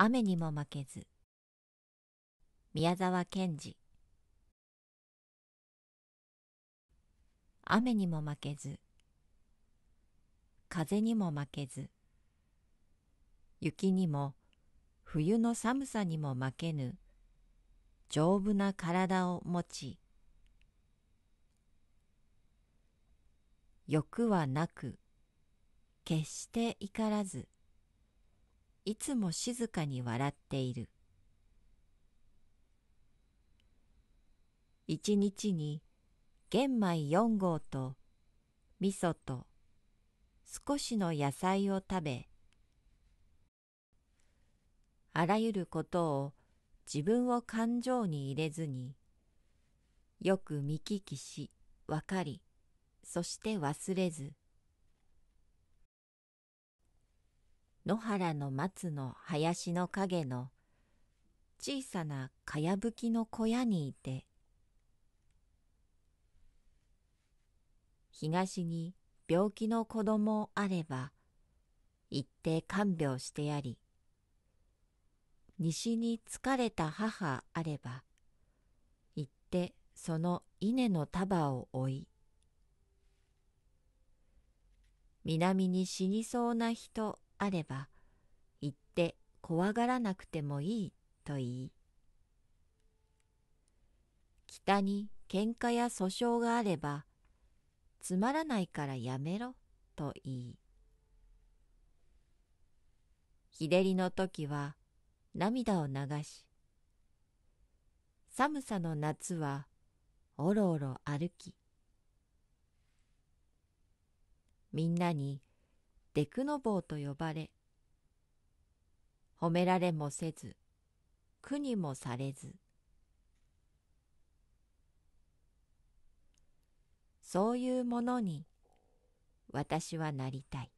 雨にも負けず。宮沢賢治。雨にも負けず。風にも負けず。雪にも冬の寒さにも負けぬ。丈夫な体を持ち。欲はなく決して怒らず。いつも静かに笑っている。一日に玄米四合と味噌と少しの野菜を食べあらゆることを自分を感情に入れずによく見聞きし分かりそして忘れず野原の松の林の陰の小さなかやぶきの小屋にいて東に病気の子供あれば行って看病してやり西に疲れた母あれば行ってその稲の束を追い南に死にそうな人あれば行って怖がらなくてもいいと言い。北に喧嘩や訴訟があればつまらないからやめろと言い。日照りの時は涙を流し寒さの夏はおろおろ歩き。みんなにデクノボーと呼ばれ褒められもせず苦にもされず。そういうものに私はなりたい。